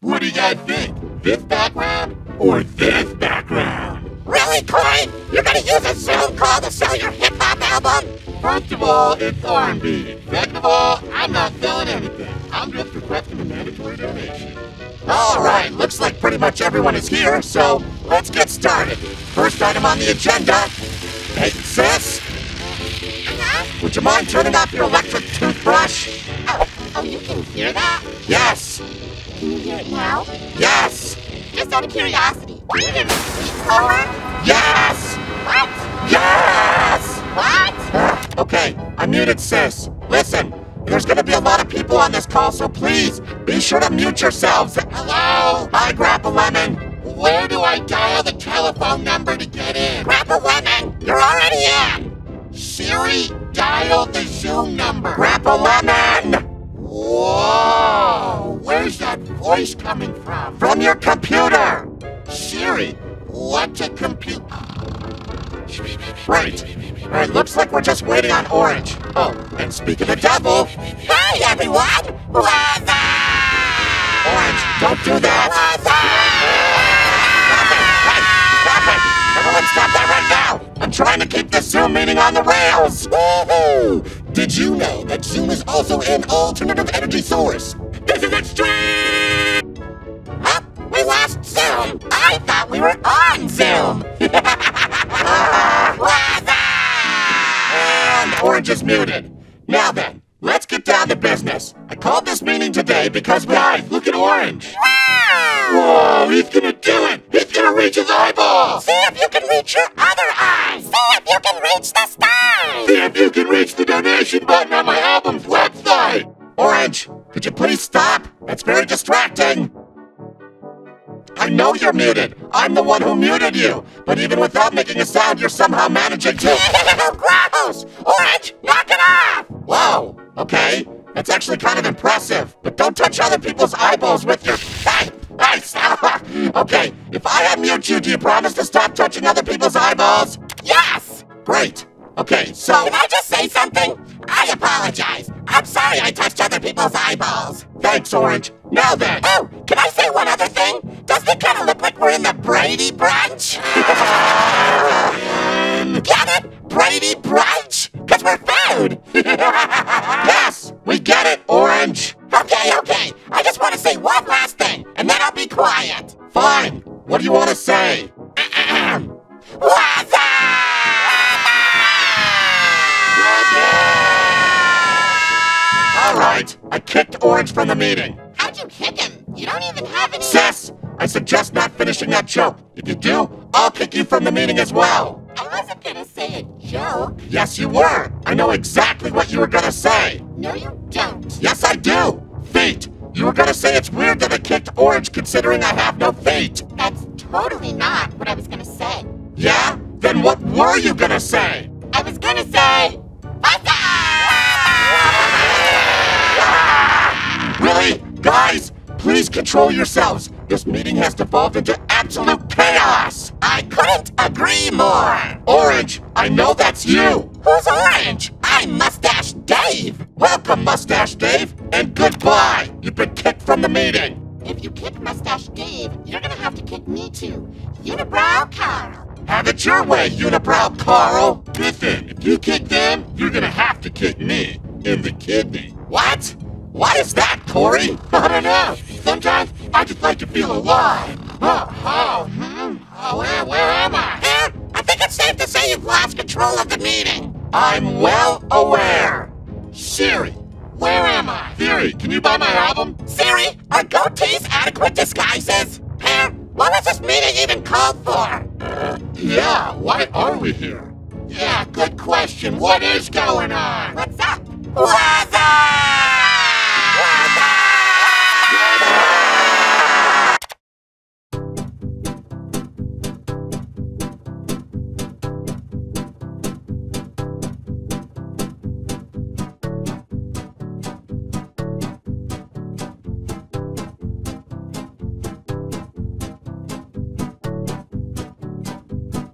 What do you guys think? This background or this background? Really, Corey? You're gonna use a Zoom call to sell your hip hop album? First of all, it's R&B. Second of all, I'm not selling anything. I'm just requesting a mandatory donation. All right, looks like pretty much everyone is here, so let's get started. First item on the agenda. Hey, sis, Uh-huh. would you mind turning off your electric toothbrush? Oh, oh, you can hear that? Yes, Can you hear it now? yes, Just out of curiosity, can you hear me speak yes, What? yes! What? Okay, I muted sis. Listen, there's gonna be a lot of people on this call, so please be sure to mute yourselves. Hello? Hi, Grandpa Lemon. Where do I dial the telephone number to get in? Grandpa Lemon, you're already in. Siri, dial the Zoom number. Grandpa Lemon! That voice coming from? From your computer! Siri, what's a computer? Right. Alright, looks like we're just waiting on Orange. Oh, and speak of the devil, Hey, everyone! Up? Orange, don't do that! Stop it! Hey, stop it! Everyone stop that right now! I'm trying to keep the Zoom meeting on the rails! Woohoo! Did you know that Zoom is also an alternative energy source? This is extreme! Huh? We lost Zoom! I thought we were on Zoom! Up? And Orange is muted. Now then, let's get down to business. I called this meeting today because we... Guys, look at Orange! Wow! Whoa, he's gonna do it! He's gonna reach his eyeball! See if you can reach your other eyes! See if you can reach the stars! See if you can reach the donation button on my album's website! Could you please stop? That's very distracting. I know you're muted. I'm the one who muted you. But even without making a sound, you're somehow managing to. Gross! Orange, knock it off! Whoa, okay. That's actually kind of impressive. But don't touch other people's eyeballs with your. Hey! Hey! Okay, if I unmute you, do you promise to stop touching other people's eyeballs? Yes! Great. Okay, so. Can I just say something? I apologize. I'm sorry I touched other people's eyeballs. Thanks, Orange. Now then. Oh, can I say one other thing? Doesn't it kind of look like we're in the Brady Brunch? All right, I kicked Orange from the meeting. How'd you kick him? You don't even have any. Sis, I suggest not finishing that joke. If you do, I'll kick you from the meeting as well. I wasn't gonna say a joke. Yes, you were. I know exactly what you were gonna say. No, you don't. Yes, I do. Feet. You were gonna say it's weird that I kicked Orange considering I have no feet. That's totally not what I was gonna say. Yeah? Then what were you gonna Guys, please control yourselves. This meeting has devolved into absolute chaos. I couldn't agree more. Orange, I know that's you. Who's Orange? I'm Mustache Dave. Welcome, Mustache Dave, and goodbye. You've been kicked from the meeting. If you kick Mustache Dave, you're gonna have to kick me too. Unibrow Carl. Have it your way, Unibrow Carl. Listen, if you kick them, you're gonna have to kick me in the kidney. What? What is that, Corey? I don't know. Sometimes I just like to feel alive. Oh, oh, hmm. Oh, where, where am I? Eh, I think it's safe to say you've lost control of the meeting. I'm well aware. Siri, where am I? Siri, can you buy my album? Siri, are goatees adequate disguises? Hair, what was this meeting even called for? Yeah, why are we here? Yeah, good question. What is going on? What's up? Wow!